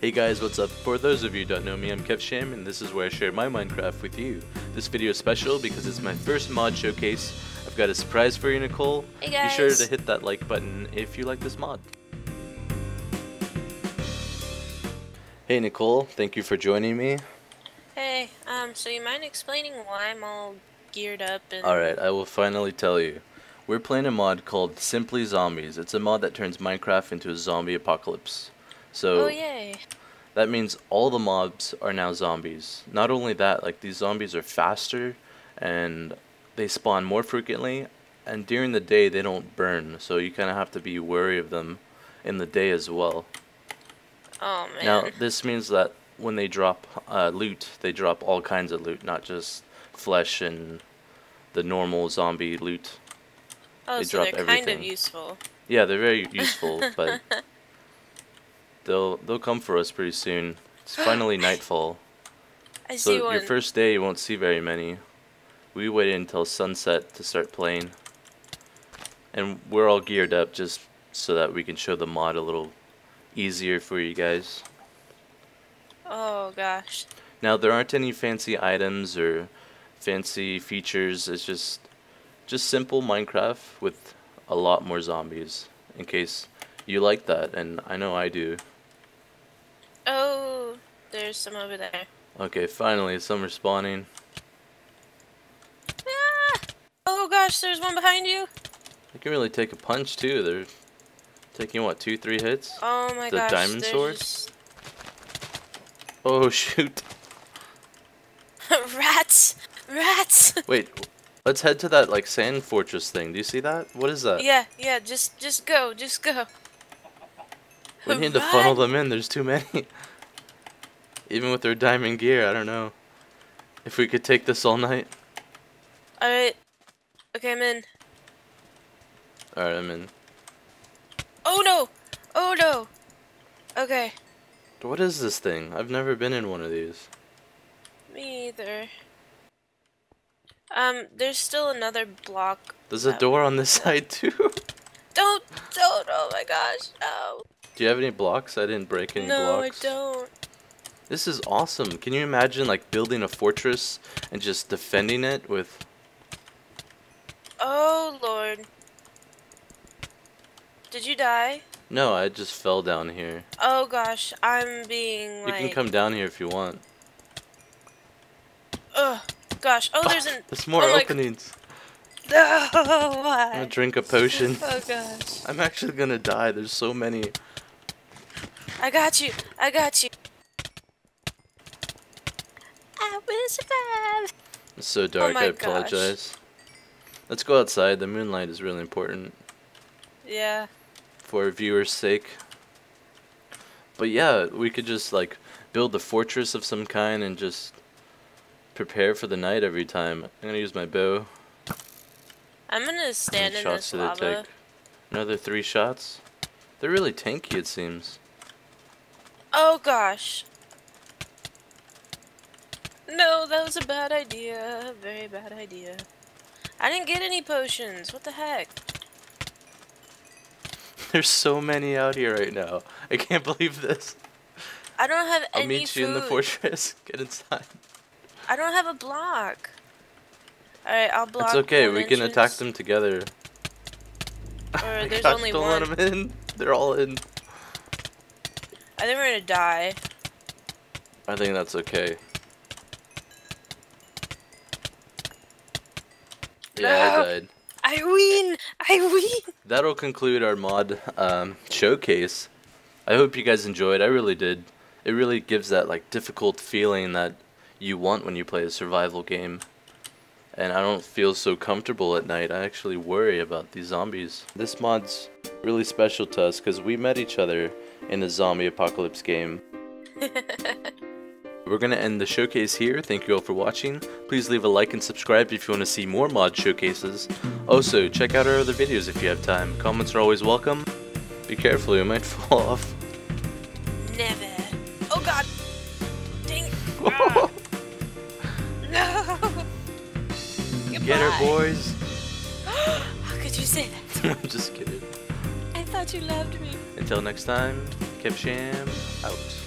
Hey guys, what's up? For those of you who don't know me, I'm KevSham, and this is where I share my Minecraft with you. This video is special because it's my first mod showcase. I've got a surprise for you, Nicole. Hey guys. Be sure to hit that like button if you like this mod. Hey Nicole, thank you for joining me. Hey, um, so you mind explaining why I'm all geared up and Alright, I will finally tell you. We're playing a mod called Simply Zombies. It's a mod that turns Minecraft into a zombie apocalypse. So Oh that means all the mobs are now zombies. Not only that, like these zombies are faster and they spawn more frequently and during the day they don't burn. So you kind of have to be wary of them in the day as well. Oh man. Now, this means that when they drop uh, loot, they drop all kinds of loot, not just flesh and the normal zombie loot. oh, they so drop they're kind of everything. useful. Yeah, they're very useful, but they'll they'll come for us pretty soon. It's finally nightfall, I so see one. your first day you won't see very many. We waited until sunset to start playing, and we're all geared up just so that we can show the mod a little easier for you guys. Oh gosh. Now there aren't any fancy items or fancy features. It's just just simple Minecraft with a lot more zombies. In case you like that, and I know I do. Oh, there's some over there. Okay, finally some are spawning. Ah! Oh gosh, there's one behind you. They can really take a punch too. They're taking what two, three hits. Oh my The gosh. diamond there's sword? just- Oh shoot! rats! Rats! Wait, let's head to that like sand fortress thing. Do you see that? What is that? yeah, yeah. Just, just go, just go. We need to funnel them in. There's too many. Even with their diamond gear, I don't know. If we could take this all night. All right. Okay, I'm in. Alright, I'm in. Oh no! Oh no! Okay. What is this thing? I've never been in one of these. Me either. Um, there's still another block. There's a door on this side too. Don't, don't, oh my gosh, no. Do you have any blocks? I didn't break any no, blocks. No, I don't. This is awesome. Can you imagine like building a fortress and just defending it with Oh lord. Did you die? No, I just fell down here. Oh gosh, I'm being You can come down here if you want. Ugh, gosh. Oh, there's an. There's more oh, oh my- openings. No, I'm gonna drink a potion. Oh gosh. I'm actually gonna die. There's so many. I got you. I got you. I will survive. It's so oh dark, Oh my I gosh. apologize. Let's go outside. The moonlight is really important Yeah. for viewers' sake. But yeah, we could just like build a fortress of some kind and just prepare for the night every time. I'm gonna use my bow. I'm gonna How stand many in shots this do they lava. take? Another three shots? They're really tanky, it seems. Oh gosh. No, that was a bad idea. A very bad idea. I didn't get any potions. What the heck? There's so many out here right now. I can't believe this. I don't have I'll any meet food. you in the fortress. Get inside. I don't have a block. Alright, I'll block It's okay. We can attack them together. Or there's Gosh, only one. let them in. They're all in. I think we're gonna die. I think that's okay. Yeah, No. I died. I win! I win! That'll conclude our mod um, showcase. I hope you guys enjoyed. I really did. It really gives that like difficult feeling that you want when you play a survival game. And I don't feel so comfortable at night. I actually worry about these zombies. This mod's really special to us because we met each other in a zombie apocalypse game. We're going to end the showcase here. Thank you all for watching. Please leave a like and subscribe if you want to see more mod showcases. Also, check out our other videos if you have time. Comments are always welcome. Be careful, you might fall off. Never. Oh god! Dang it. Ah. No! Get her, boys. How could you say that? I'm just kidding. Thought you loved me. Until next time, Kev Sham out.